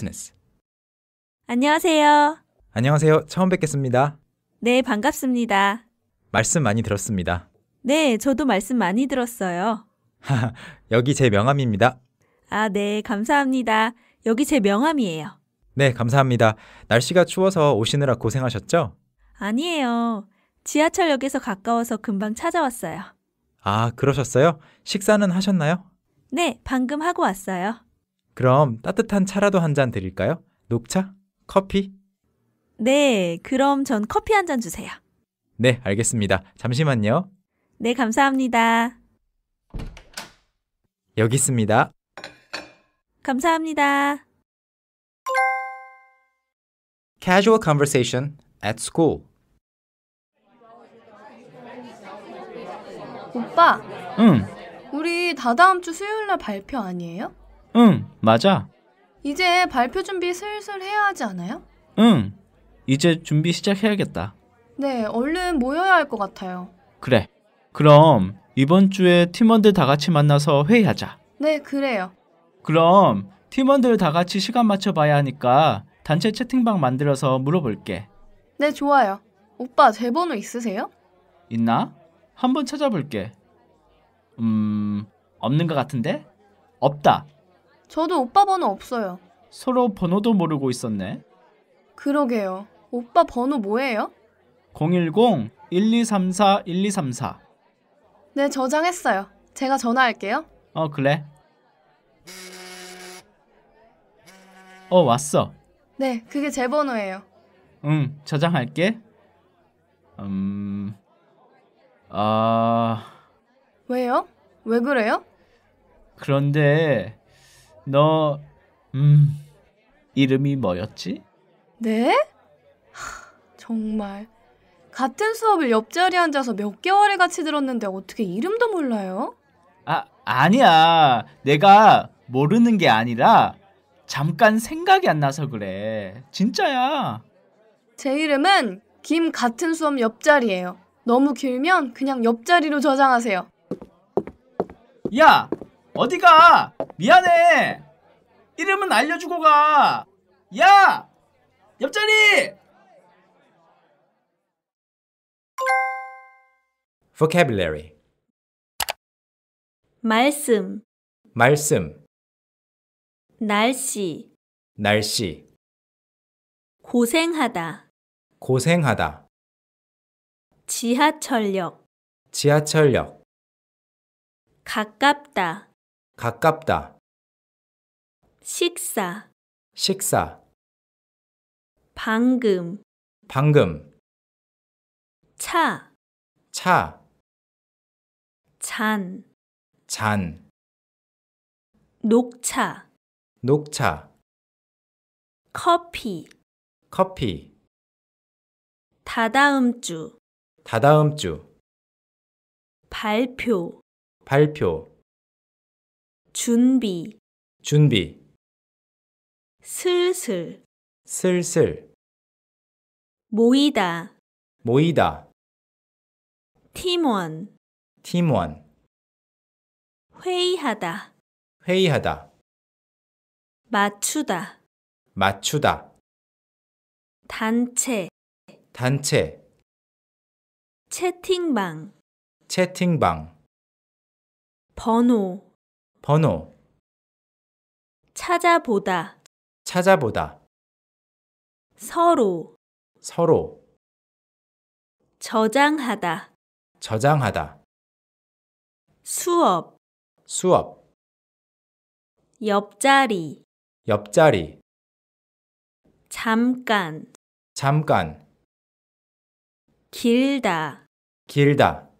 business. 안녕하세요. 안녕하세요. 처음 뵙겠습니다. 네, 반갑습니다. 말씀 많이 들었습니다. 네, 저도 말씀 많이 들었어요. 여기 제 명함입니다. 아, 네, 감사합니다. 여기 제 명함이에요. 네, 감사합니다. 날씨가 추워서 오시느라 고생하셨죠? 아니에요. 지하철역에서 가까워서 금방 찾아왔어요. 아, 그러셨어요? 식사는 하셨나요? 네, 방금 하고 왔어요. 그럼 따뜻한 차라도 한 잔 드릴까요? 녹차? 커피? 네, 그럼 전 커피 한 잔 주세요. 네, 알겠습니다. 잠시만요. 네, 감사합니다. 여기 있습니다. 감사합니다. Casual conversation at school. 오빠, 응, 우리 다다음 주 수요일 날 발표 아니에요? 응, 맞아. 이제 발표 준비 슬슬 해야 하지 않아요? 응, 이제 준비 시작해야겠다. 네, 얼른 모여야 할 것 같아요. 그래. 그럼 이번 주에 팀원들 다 같이 만나서 회의하자. 네, 그래요. 그럼 팀원들 다 같이 시간 맞춰 봐야 하니까 단체 채팅방 만들어서 물어볼게. 네, 좋아요. 오빠, 제 번호 있으세요? 있나? 한번 찾아볼게. 음, 없는 것 같은데? 없다. 저도 오빠 번호 없어요. 서로 번호도 모르고 있었네. 그러게요. 오빠 번호 뭐예요? 010-1234-1234. 네, 저장했어요. 제가 전화할게요. 어, 그래. 어, 왔어. 네, 그게 제 번호예요. 응, 저장할게. 음, 아, 왜요? 왜 그래요? 그런데 너, 음, 이름이 뭐였지? 네? 하, 정말. 같은 수업을 옆자리에 앉아서 몇 개월에 같이 들었는데 어떻게 이름도 몰라요? 아, 아니야. 내가 모르는 게 아니라 잠깐 생각이 안 나서 그래. 진짜야. 제 이름은 김 같은 수업 옆자리예요. 너무 길면 그냥 옆자리로 저장하세요. 야, 어디가? 미안해. 이름은 알려주고 가. 야, 옆자리. vocabulary. 말씀, 말씀, 날씨, 날씨, 고생하다, 고생하다, 지하철역, 지하철역, 가깝다, 가깝다, 식사, 식사, 방금, 방금, 차, 차, 잔, 잔, 녹차, 녹차, 커피, 커피, 다다음 주, 다다음 주, 발표, 발표, 준비, 준비, 슬슬, 슬슬, 모이다, 모이다, 팀원, 팀원, 회의하다, 회의하다, 맞추다, 맞추다, 단체, 단체, 채팅방, 채팅방, 번호, 번호, 찾아보다, 찾아보다, 서로, 서로, 저장하다, 저장하다, 수업, 수업, 옆자리, 옆자리, 잠깐, 잠깐, 길다, 길다,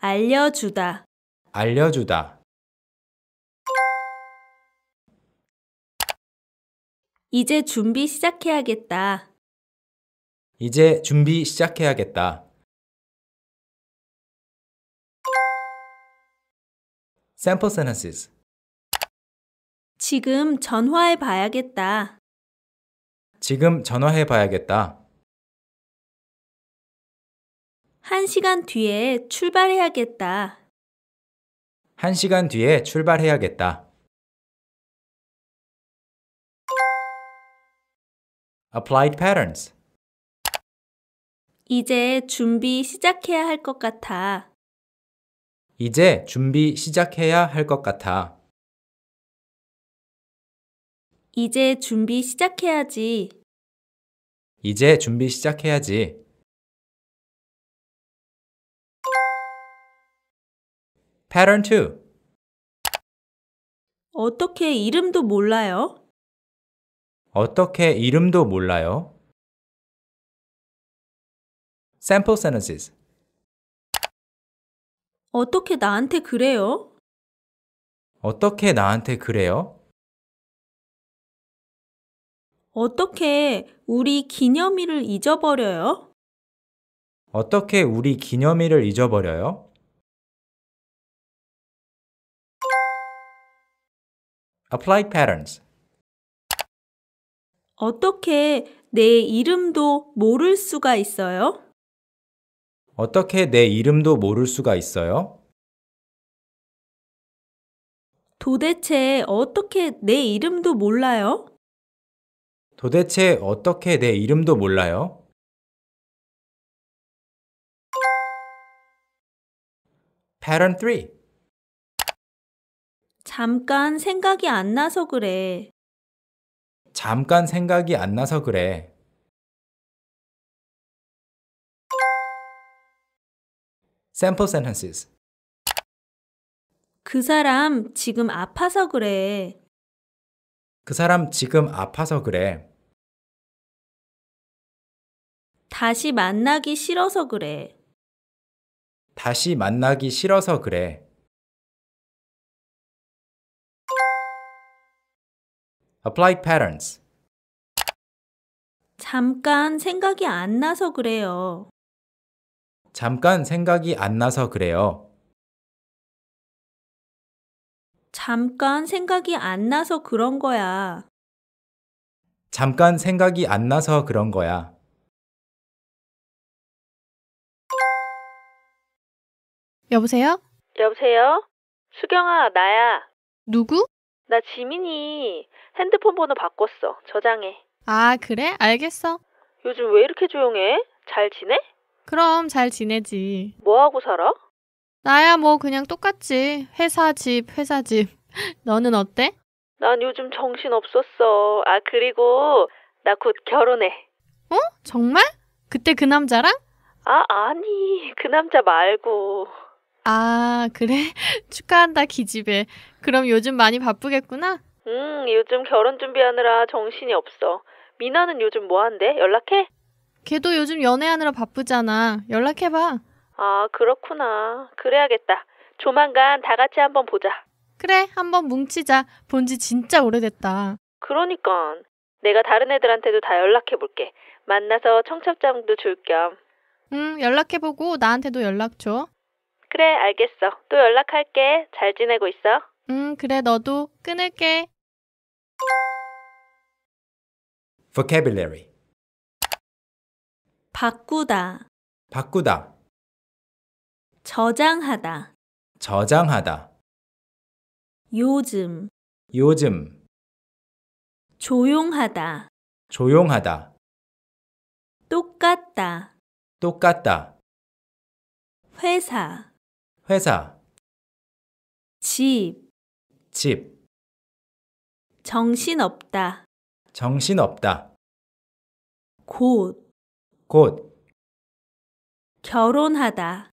알려주다, 알려주다, 이제 준비 시작해야겠다. 이제 준비 시작해야겠다. Sample sentences. 지금 전화해 봐야겠다. 지금 전화해 봐야겠다. 한 시간 뒤에 출발해야겠다. 한 시간 뒤에 출발해야겠다. Applied patterns. 이제 준비 시작해야 할 것 같아. 이제 준비 시작해야 할 것 같아. 이제 준비 시작해야지. 이제 준비 시작해야지. Pattern 2. 어떻게 이름도 몰라요? 어떻게 이름도 몰라요? Sample sentences. 어떻게 나한테 그래요? 어떻게 나한테 그래요? 어떻게 우리 기념일을 잊어버려요? 어떻게 우리 기념일을 잊어버려요? Applied patterns. 어떻게 내 이름도 모를 수가 있어요? 어떻게 내 이름도 모를 수가 있어요? 도대체 어떻게 내 이름도 몰라요? 도대체 어떻게 내 이름도 몰라요? Pattern 3. 잠깐 생각이 안 나서 그래. 잠깐 생각이 안 나서 그래. Sample sentences. 그 사람 지금 아파서 그래. 그 사람 지금 아파서 그래. 다시 만나기 싫어서 그래. 다시 만나기 싫어서 그래. Applied patterns. 잠깐 생각이 안 나서 그래요. 잠깐 생각이 안 나서 그래요. 잠깐 생각이 안 나서 그런 거야. 잠깐 생각이 안 나서 그런 거야. 여보세요? 여보세요? 수경아, 나야. 누구? 나 지민이 핸드폰 번호 바꿨어. 저장해. 아, 그래? 알겠어. 요즘 왜 이렇게 조용해? 잘 지내? 그럼 잘 지내지. 뭐 하고 살아? 나야 뭐 그냥 똑같지. 회사 집, 회사 집. 너는 어때? 난 요즘 정신 없었어. 아, 그리고 나 곧 결혼해. 정말? 그때 그 남자랑? 아, 아니. 그 남자 말고. 아, 그래? 축하한다, 기집애. 그럼 요즘 많이 바쁘겠구나? 음, 요즘 결혼 준비하느라 정신이 없어. 미나는 요즘 뭐 한대? 연락해? 걔도 요즘 연애하느라 바쁘잖아. 연락해봐. 아, 그렇구나. 그래야겠다. 조만간 다 같이 한번 보자. 그래, 한번 뭉치자. 본 지 진짜 오래됐다. 그러니까 내가 다른 애들한테도 다 연락해 볼게. 만나서 청첩장도 줄 겸. 응, 연락해보고 나한테도 연락 줘. 그래, 알겠어. 또 연락할게. 잘 지내고 있어. 응, 그래, 너도 끊을게. Vocabulary. 바꾸다, 바꾸다, 저장하다, 저장하다, 요즘, 요즘, 조용하다, 조용하다, 똑같다, 똑같다, 회사, 회사, 집, 집, 정신없다, 정신없다, 곳, 곧, 결혼하다,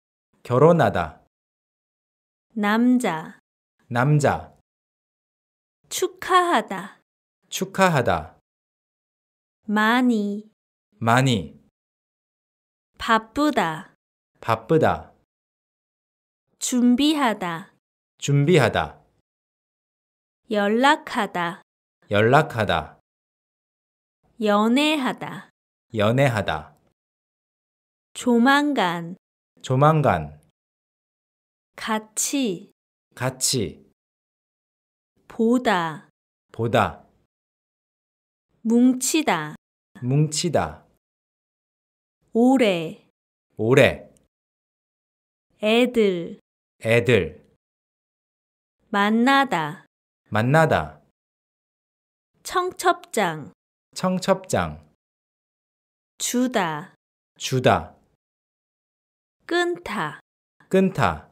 결혼하다, 남자, 남자, 축하하다, 축하하다, 많이, 많이, 바쁘다, 바쁘다, 준비하다, 준비하다, 연락하다, 연락하다, 연애하다, 연애하다, 조만간, 조만간, 같이, 같이, 보다, 보다, 뭉치다, 뭉치다, 오래, 오래, 애들, 애들, 만나다, 만나다, 청첩장, 청첩장. 주다. 주다. 끊다. 끊다.